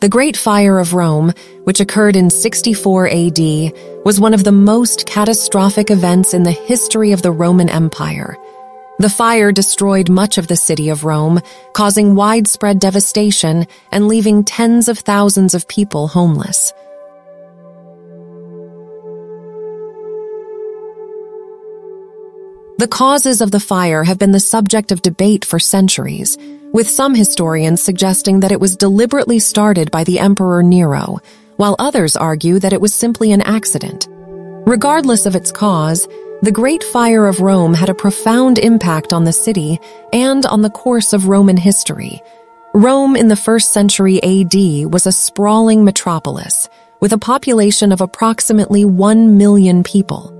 The Great Fire of Rome, which occurred in 64 AD, was one of the most catastrophic events in the history of the Roman Empire. The fire destroyed much of the city of Rome, causing widespread devastation and leaving tens of thousands of people homeless. The causes of the fire have been the subject of debate for centuries, with some historians suggesting that it was deliberately started by the Emperor Nero, while others argue that it was simply an accident. Regardless of its cause, the Great Fire of Rome had a profound impact on the city and on the course of Roman history. Rome in the first century AD was a sprawling metropolis with a population of approximately 1 million people.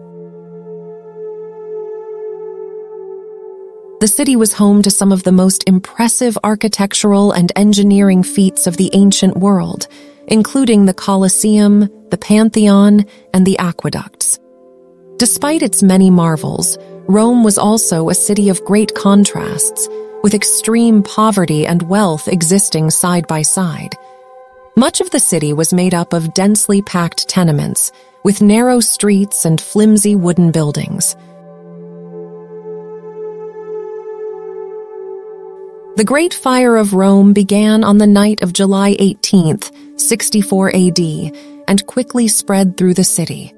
The city was home to some of the most impressive architectural and engineering feats of the ancient world, including the Colosseum, the Pantheon, and the aqueducts. Despite its many marvels, Rome was also a city of great contrasts, with extreme poverty and wealth existing side by side. Much of the city was made up of densely packed tenements, with narrow streets and flimsy wooden buildings. The Great Fire of Rome began on the night of July 18th, 64 AD, and quickly spread through the city.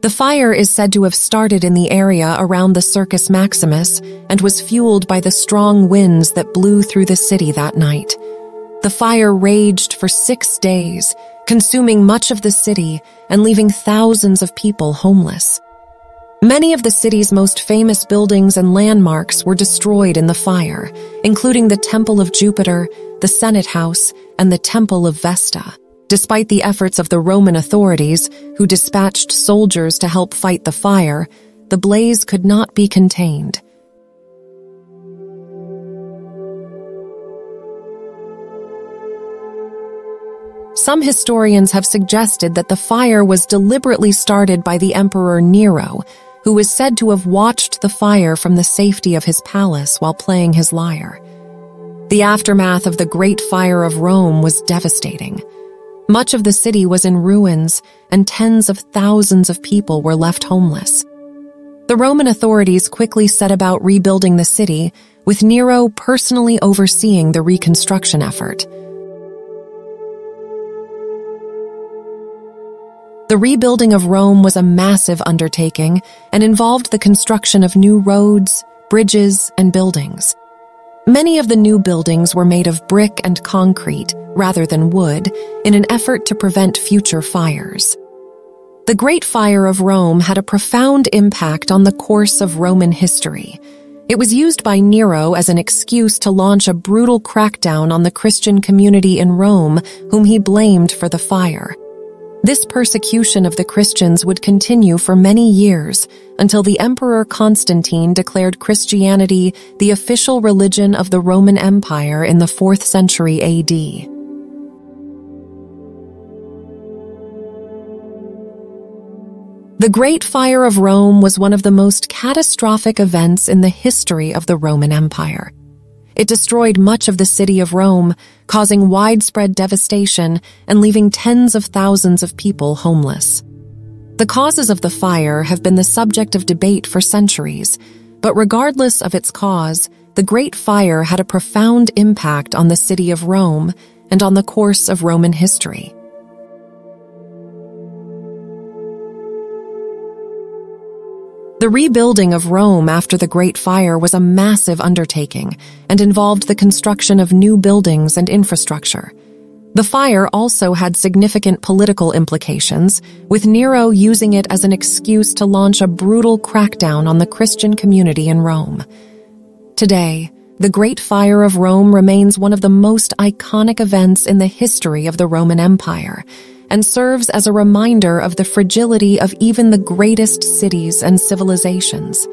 The fire is said to have started in the area around the Circus Maximus and was fueled by the strong winds that blew through the city that night. The fire raged for six days, consuming much of the city and leaving thousands of people homeless. Many of the city's most famous buildings and landmarks were destroyed in the fire, including the Temple of Jupiter, the Senate House, and the Temple of Vesta. Despite the efforts of the Roman authorities, who dispatched soldiers to help fight the fire, the blaze could not be contained. Some historians have suggested that the fire was deliberately started by the Emperor Nero, who was said to have watched the fire from the safety of his palace while playing his lyre. The aftermath of the Great Fire of Rome was devastating. Much of the city was in ruins, and tens of thousands of people were left homeless. The Roman authorities quickly set about rebuilding the city, with Nero personally overseeing the reconstruction effort. The rebuilding of Rome was a massive undertaking and involved the construction of new roads, bridges, and buildings. Many of the new buildings were made of brick and concrete rather than wood in an effort to prevent future fires. The Great Fire of Rome had a profound impact on the course of Roman history. It was used by Nero as an excuse to launch a brutal crackdown on the Christian community in Rome, whom he blamed for the fire. This persecution of the Christians would continue for many years until the Emperor Constantine declared Christianity the official religion of the Roman Empire in the 4th century AD. The Great Fire of Rome was one of the most catastrophic events in the history of the Roman Empire. It destroyed much of the city of Rome, causing widespread devastation and leaving tens of thousands of people homeless. The causes of the fire have been the subject of debate for centuries, but regardless of its cause, the Great Fire had a profound impact on the city of Rome and on the course of Roman history. The rebuilding of Rome after the Great Fire was a massive undertaking and involved the construction of new buildings and infrastructure. The fire also had significant political implications, with Nero using it as an excuse to launch a brutal crackdown on the Christian community in Rome. Today, the Great Fire of Rome remains one of the most iconic events in the history of the Roman Empire and serves as a reminder of the fragility of even the greatest cities and civilizations.